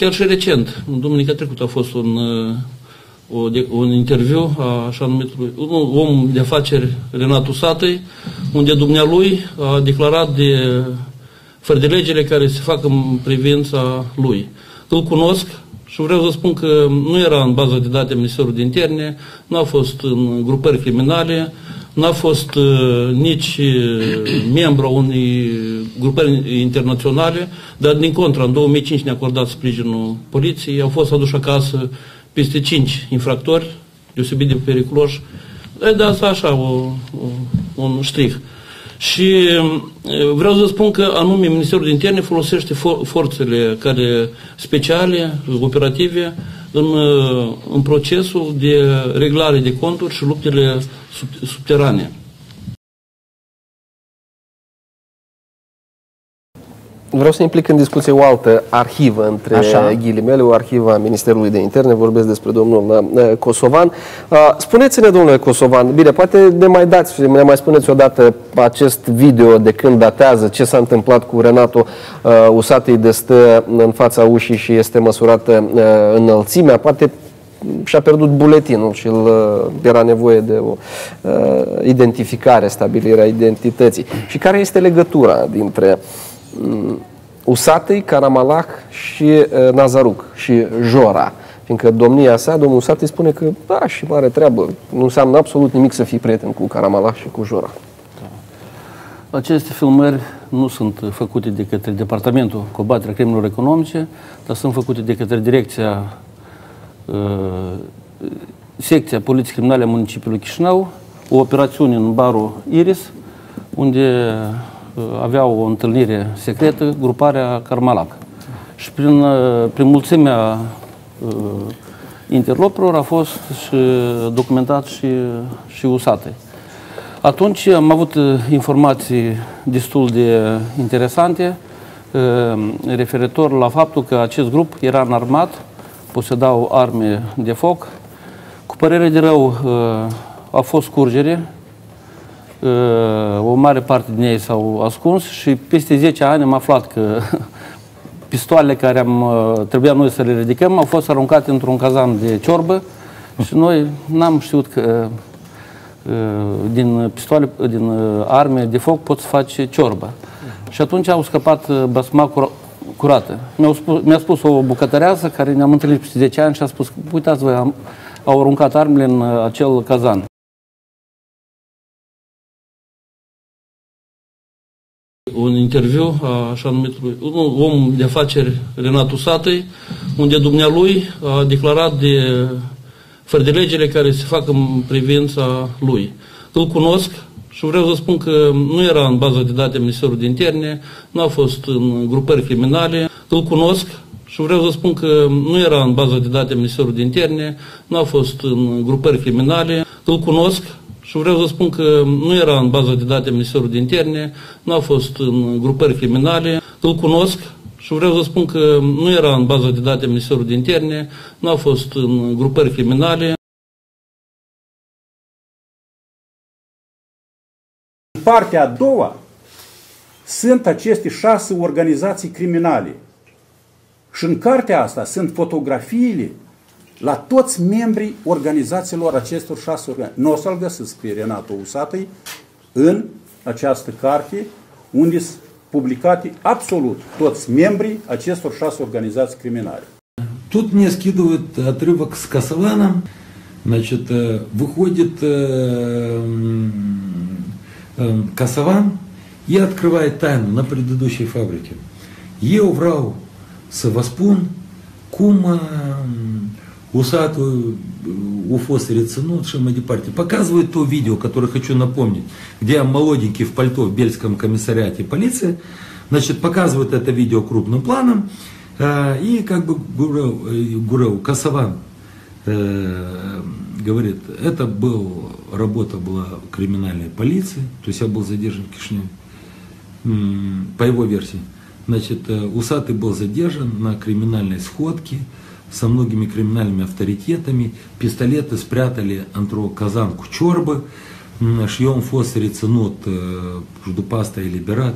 chiar și recent, în duminica trecută a fost un, uh, o, de, un interviu a așa numitului un om de afaceri Renatul Satăi, unde dumnealui a declarat de fără de legile care se fac în privința lui. Îl cunosc și vreau să spun că nu era în baza de date a Ministerului de Interne, nu a fost în grupări criminale, n-a fost uh, nici uh, membru a unei grupări internaționale, dar din contra, în 2005 ne-a acordat sprijinul poliției, au fost aduși acasă peste 5 infractori, deosebit de periculoși, de asta așa, o, o, un ștrih. Și uh, vreau să spun că anume Ministerul de Interne folosește for, forțele care speciale, operative, în, uh, în procesul de reglare de conturi și luptele sub, subterane. Vreau să implic în discuție o altă arhivă între Așa. ghilimele, o arhivă a Ministerului de Interne, vorbesc despre domnul uh, Kosovan. Uh, spuneți-ne, domnule Kosovan, bine, poate ne mai dați, ne mai spuneți odată acest video de când datează, ce s-a întâmplat cu Renato uh, Usatei de stă în fața ușii și este măsurată înălțimea, poate și-a pierdut buletinul și îl, era nevoie de o uh, identificare, stabilirea identității. Și care este legătura dintre uh, Usatei, Karamalak și uh, Nazaruc și Jora? Fiindcă domnia sa, domnul Usatei spune că, da, și mare treabă, nu înseamnă absolut nimic să fii prieten cu Karamalak și cu Jora. Da. Aceste filmări nu sunt făcute de către Departamentul Combaterea Crimelor Economice, dar sunt făcute de către Direcția Uh, secția Poliției Criminale a municipiului Chișinău, o operațiune în barul Iris, unde uh, avea o întâlnire secretă gruparea Carmalac. Și prin, uh, prin mulțimea interloperilor a fost și documentat și, și usate. Atunci am avut informații destul de interesante referitor la faptul că acest grup era înarmat posedau arme de foc. Cu părere de rău, uh, a fost scurgere, uh, o mare parte din ei s-au ascuns și peste 10 ani am aflat că pistoalele care am, uh, trebuia noi să le ridicăm au fost aruncate într-un cazan de ciorbă și noi n-am știut că din pistoale, din arme de foc poți face ciorbă. Și atunci au scăpat basma curată. Mi-a spus, mi spus o bucătăreasă care ne-am întâlnit peste 10 ani și a spus, uitați voi, am, au aruncat armele în uh, acel cazan. Un interviu a așa numitului un om de afaceri Renatul Satăi, unde dumnealui a declarat de fără de legile care se fac în privința lui. Îl cunosc, și vreau să spun că nu era în baza de date a Ministerului de Interne, nu a fost în grupări criminale, îl cunosc și vreau să spun că nu era în baza de date a Ministerului de Interne, nu a fost în grupări criminale, îl cunosc și vreau să spun că nu era în baza de date a Ministerului de Interne, nu a fost în grupări criminale, îl cunosc și vreau să spun că nu era în baza de date a Ministerului de Interne, nu a fost în grupări criminale. Partea a doua sunt aceste șase organizații criminale. Și în cartea asta sunt fotografiile la toți membrii organizațiilor acestor șase organizații. Nu o să-l găsesc pe Renato Usatăi în această carte unde sunt publicate absolut toți membrii acestor șase организаций криминали. Тут мне скидывают отрывок с Косованом. Значит, выходит Э, Касаван и открывает тайну на предыдущей фабрике. Vă spun cum усатую УФОС реценут, și mai департе. Показывает то видео, которое хочу напомнить, где молоденький в пальто в Бельском комиссариате полиции. Значит, показывает это видео крупным планом. Э, и как бы Гурел, Гурел Касаван э, говорит, это был, работа была криминальной полиции, то есть я был задержан в Кишиневе, по его версии. Значит, э, Усатый был задержан на криминальной сходке со многими криминальными авторитетами. Пистолеты спрятали антро казанку чорбы, шьем фосфори ценот э, дупаста или берат.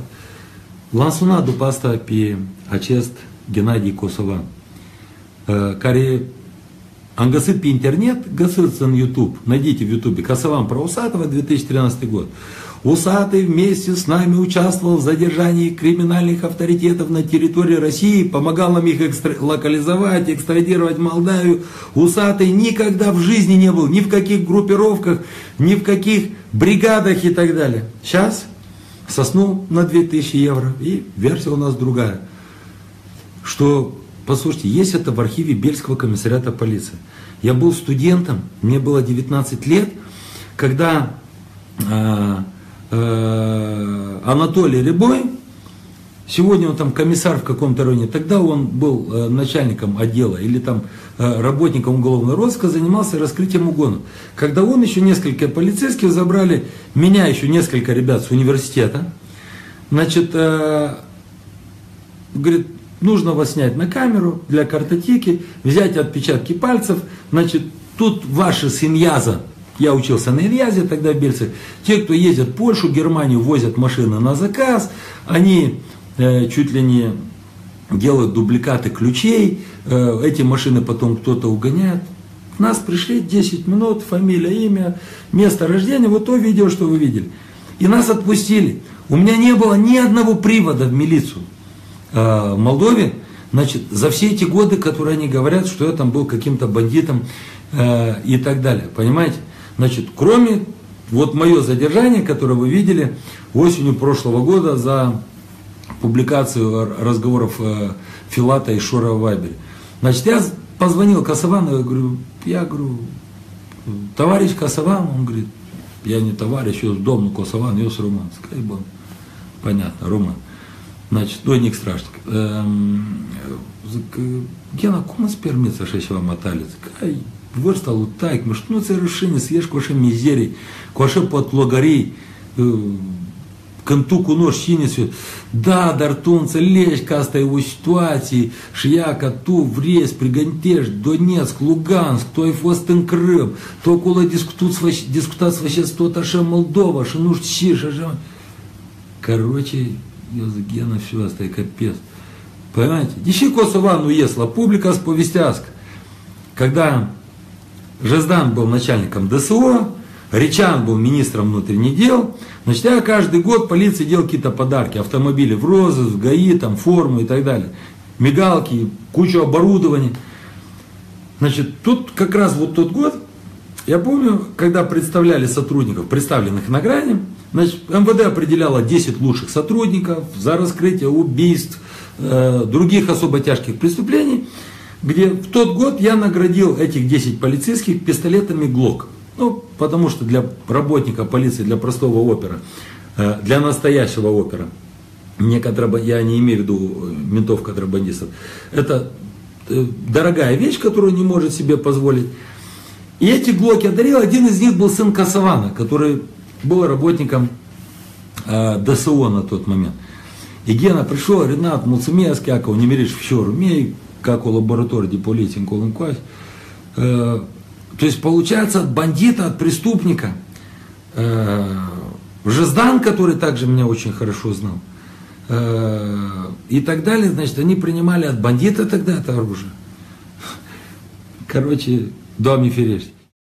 Лансуна дупаста пи ачест Геннадий Косова. am găsit pe internet, găsiți în YouTube, найдите в YouTube, Косован про Усатова, 2013 год. Усатый вместе с нами участвовал в задержании криминальных авторитетов на территории России, помогал нам их экстра- локализовать, экстрадировать в Молдавию. Усатый никогда в жизни не был ни в каких группировках, ни в каких бригадах и так далее. Сейчас соснул на 2000 евро, и версия у нас другая. Что, послушайте, есть это в архиве Бельского комиссариата полиции. Я был студентом, мне было 19 лет, когда а, Э, Анатолий Рябой, сегодня он там комиссар в каком-то районе, тогда он был э, начальником отдела или там э, работником уголовного розыска, занимался раскрытием угонов. Когда он еще несколько полицейских забрали, меня еще несколько ребят с университета, значит, говорит, нужно вас снять на камеру для картотеки, взять отпечатки пальцев, значит, тут ваша семьяза я учился на Ильязе тогда в Бельцах. Те, кто ездят в Польшу, Германию, возят машины на заказ, они э, чуть ли не делают дубликаты ключей, э, эти машины потом кто-то угоняет. Нас пришли 10 минут, фамилия, имя, место рождения, вот то видео, что вы видели. И нас отпустили. У меня не было ни одного привода в милицию э, в Молдове, значит, за все эти годы, которые они говорят, что я там был каким-то бандитом э, и так далее. Понимаете? Значит, кроме вот мое задержание, которое вы видели осенью прошлого года за публикацию разговоров э, Филата и Шора в. Значит, я позвонил Косовану, я говорю, я говорю, товарищ Косован, он говорит, я не товарищ, я дом, Косован, я с Роман. Скайбон. Понятно, Роман. Значит, дойник страшный. Эм, Гена, cum îți permiți așa ceva, Mataliț? Când tu cunoști cine se da, dar tu înțelegi că asta e o situație și ea că tu vrei să pregătești Donetsk, Lugansk, tu ai fost în Crâm, tu acolo discutați, discutați faceți tot așa Moldova și nu știu ce și așa. Короче, я за Гена все, e капец. Понимаете? Дещи Косова, ну если публика сповестяска. Когда Жездан был начальником ДСО, Речан был министром внутренних дел. Значит, я каждый год полиции делал какие-то подарки. Автомобили в розыск, ГАИ, там, форму и так далее. Мигалки, кучу оборудования. Значит, тут как раз вот тот год, я помню, когда представляли сотрудников, представленных на грани, значит, МВД определяло 10 лучших сотрудников за раскрытие убийств, э, других особо тяжких преступлений где в тот год я наградил этих 10 полицейских пистолетами ГЛОК. Ну, потому что для работника полиции, для простого опера, э, для настоящего опера, не контраб... я не имею в виду э, ментов-контрабандистов, это э, дорогая вещь, которую не может себе позволить. И эти глоки одарил, один из них был сын Касавана, который был работником ДСО на тот момент. И Гена пришел, Ренат Муцемецкий, Аков Немирич Вчор, умею как у лаборатории полиции Колынквась. Э, то есть получается от бандита, от преступника, э, Жездан, который также меня очень хорошо знал, э, и так далее, значит, они принимали от бандита тогда это оружие. Короче, дом не.